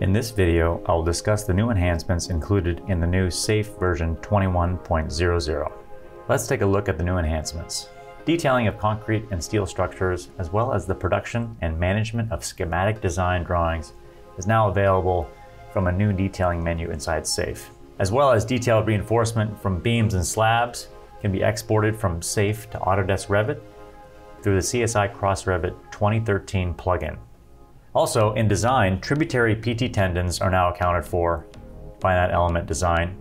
In this video, I will discuss the new enhancements included in the new SAFE version 21.00. Let's take a look at the new enhancements. Detailing of concrete and steel structures, as well as the production and management of schematic design drawings, is now available from a new detailing menu inside SAFE. As well as detailed reinforcement from beams and slabs can be exported from SAFE to Autodesk Revit through the CSI Cross Revit 2013 plugin. Also, in design, tributary PT tendons are now accounted for, finite element design.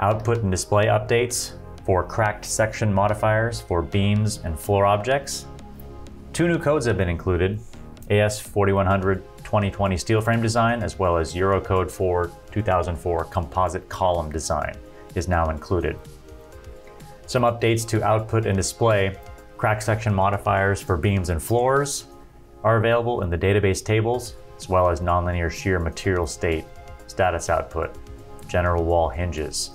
Output and display updates for cracked section modifiers for beams and floor objects. Two new codes have been included, AS 4100 2020 steel frame design, as well as Eurocode 4 2004 composite column design is now included. Some updates to output and display, crack section modifiers for beams and floors, are available in the database tables, as well as nonlinear shear material state, status output, general wall hinges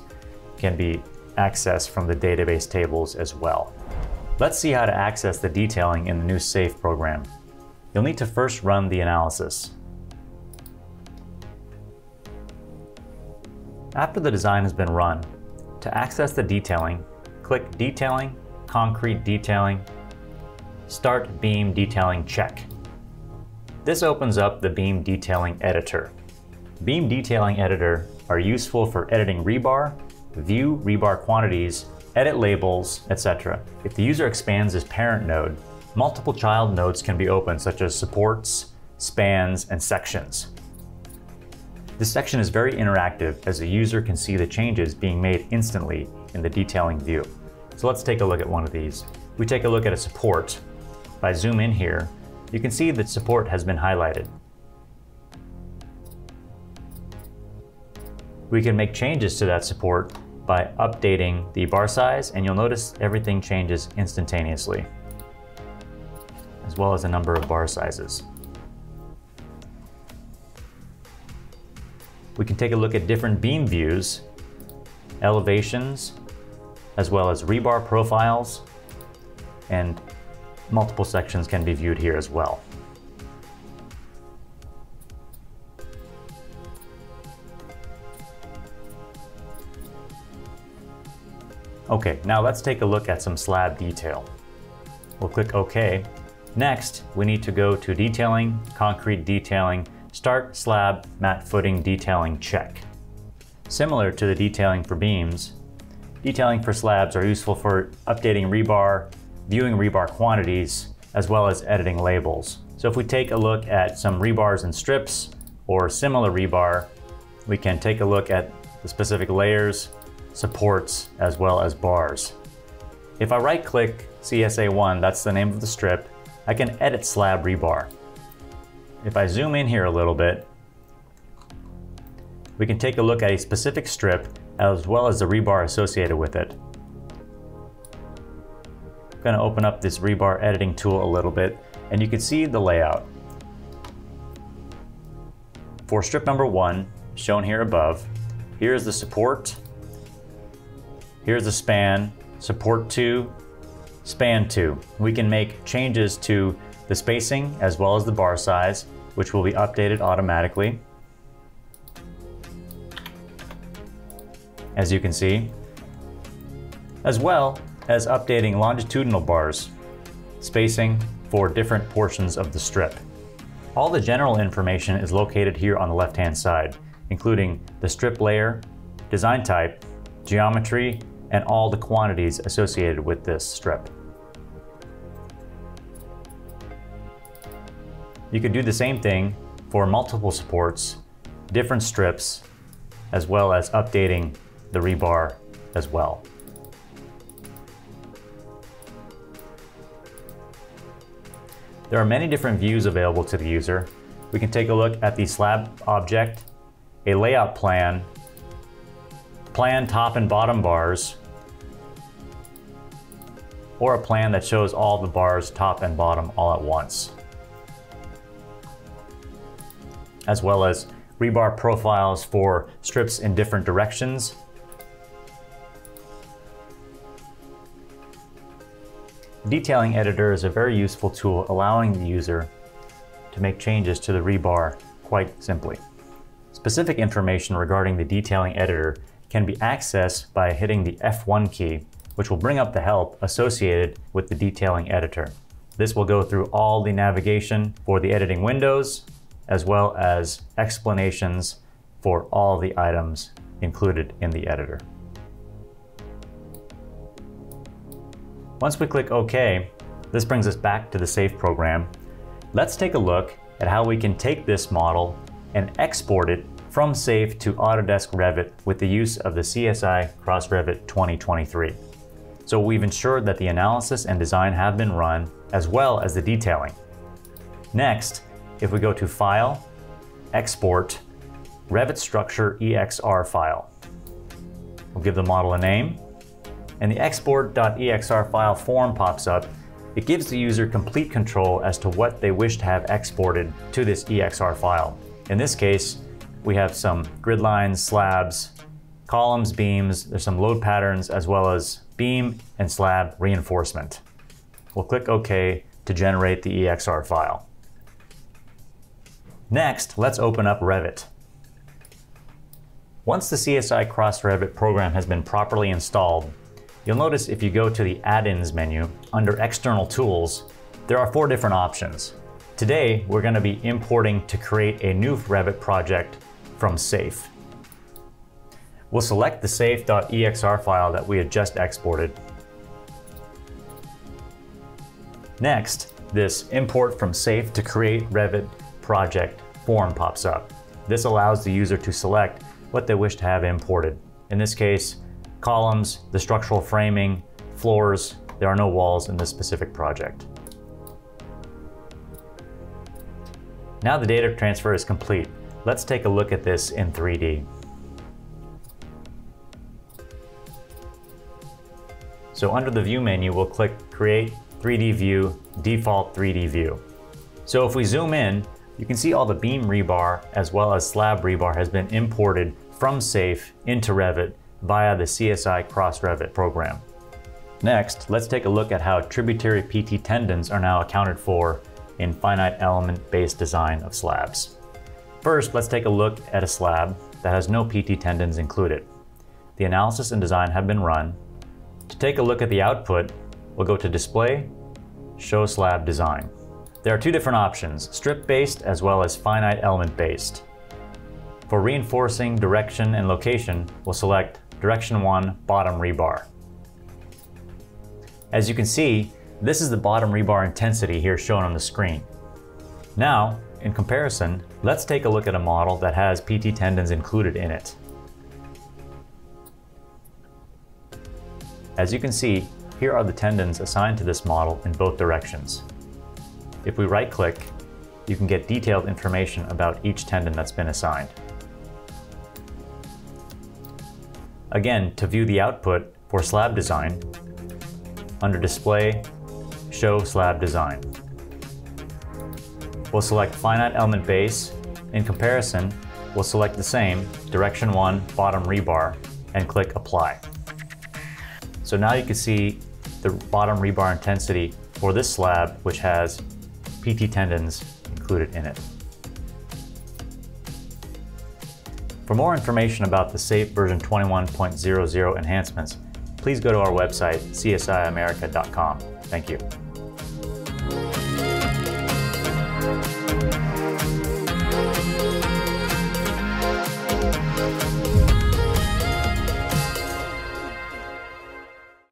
can be accessed from the database tables as well. Let's see how to access the detailing in the new SAFE program. You'll need to first run the analysis. After the design has been run, to access the detailing, click Detailing, Concrete Detailing, Start Beam Detailing Check. This opens up the Beam Detailing Editor. Beam Detailing Editor are useful for editing rebar, view rebar quantities, edit labels, etc. If the user expands his parent node, multiple child nodes can be opened such as supports, spans, and sections. This section is very interactive as the user can see the changes being made instantly in the detailing view. So let's take a look at one of these. We take a look at a support. If I zoom in here, you can see that support has been highlighted. We can make changes to that support by updating the bar size and you'll notice everything changes instantaneously, as well as a number of bar sizes. We can take a look at different beam views, elevations, as well as rebar profiles, and multiple sections can be viewed here as well. Okay, now let's take a look at some slab detail. We'll click OK. Next, we need to go to Detailing, Concrete Detailing, Start Slab Mat Footing Detailing Check. Similar to the detailing for beams, detailing for slabs are useful for updating rebar, viewing rebar quantities, as well as editing labels. So if we take a look at some rebars and strips or similar rebar, we can take a look at the specific layers, supports, as well as bars. If I right click CSA1, that's the name of the strip, I can edit slab rebar. If I zoom in here a little bit, we can take a look at a specific strip as well as the rebar associated with it. I'm going to open up this rebar editing tool a little bit and you can see the layout. For strip number one, shown here above, here's the support, here's the span, support two, span two. We can make changes to the spacing as well as the bar size, which will be updated automatically. As you can see, as well as updating longitudinal bars, spacing for different portions of the strip. All the general information is located here on the left-hand side, including the strip layer, design type, geometry, and all the quantities associated with this strip. You could do the same thing for multiple supports, different strips, as well as updating the rebar as well. There are many different views available to the user. We can take a look at the slab object, a layout plan, plan top and bottom bars, or a plan that shows all the bars top and bottom all at once. As well as rebar profiles for strips in different directions Detailing Editor is a very useful tool allowing the user to make changes to the rebar quite simply. Specific information regarding the detailing editor can be accessed by hitting the F1 key, which will bring up the help associated with the detailing editor. This will go through all the navigation for the editing windows, as well as explanations for all the items included in the editor. Once we click OK, this brings us back to the SAFE program. Let's take a look at how we can take this model and export it from SAFE to Autodesk Revit with the use of the CSI Cross Revit 2023. So we've ensured that the analysis and design have been run, as well as the detailing. Next, if we go to File, Export, Revit Structure EXR file. We'll give the model a name, and the export.exr file form pops up, it gives the user complete control as to what they wish to have exported to this EXR file. In this case, we have some grid lines, slabs, columns, beams, there's some load patterns, as well as beam and slab reinforcement. We'll click OK to generate the EXR file. Next, let's open up Revit. Once the CSI Cross Revit program has been properly installed, You'll notice if you go to the Add-ins menu, under External Tools, there are four different options. Today, we're going to be importing to create a new Revit project from SAFE. We'll select the safe.exr file that we had just exported. Next, this Import from SAFE to create Revit project form pops up. This allows the user to select what they wish to have imported. In this case, columns, the structural framing, floors. There are no walls in this specific project. Now the data transfer is complete. Let's take a look at this in 3D. So under the View menu, we'll click Create 3D View, Default 3D View. So if we zoom in, you can see all the beam rebar as well as slab rebar has been imported from SAFE into Revit via the CSI Cross Revit program. Next, let's take a look at how tributary PT tendons are now accounted for in finite element based design of slabs. First, let's take a look at a slab that has no PT tendons included. The analysis and design have been run. To take a look at the output, we'll go to Display, Show Slab Design. There are two different options, strip-based as well as finite element-based. For reinforcing direction and location, we'll select direction 1 bottom rebar. As you can see, this is the bottom rebar intensity here shown on the screen. Now, in comparison, let's take a look at a model that has PT tendons included in it. As you can see, here are the tendons assigned to this model in both directions. If we right click, you can get detailed information about each tendon that's been assigned. Again, to view the output for slab design, under Display, Show Slab Design. We'll select Finite Element Base. In comparison, we'll select the same, Direction 1, Bottom Rebar, and click Apply. So now you can see the bottom rebar intensity for this slab, which has PT tendons included in it. For more information about the SAFE version 21.00 enhancements, please go to our website, csiamerica.com. Thank you.